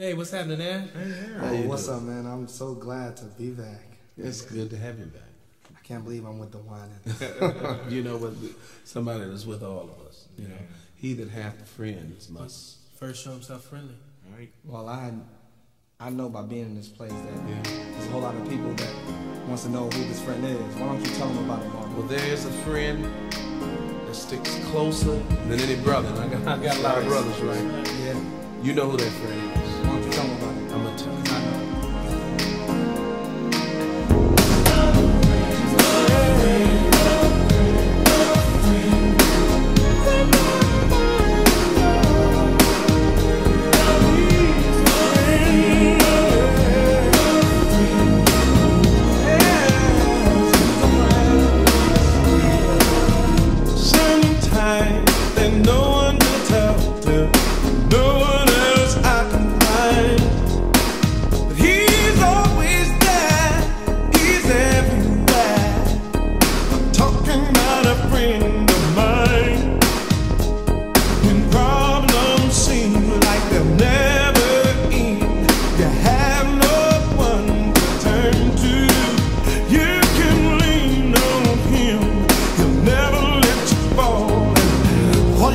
Hey, what's happening, man? Hey, what's doing? up, man? I'm so glad to be back. It's good to have you back. I can't believe I'm with the Winans. you know what? Somebody that's with all of us. You know, he that hath friends must first show himself friendly. Right. Well, I I know by being in this place that yeah. there's a whole lot of people that wants to know who this friend is. Why don't you tell them about it, Mark? Well, there is a friend that sticks closer than any brother. I got, I got a lot of brothers, right? Yeah. You know who that friend is. Então,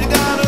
you gotta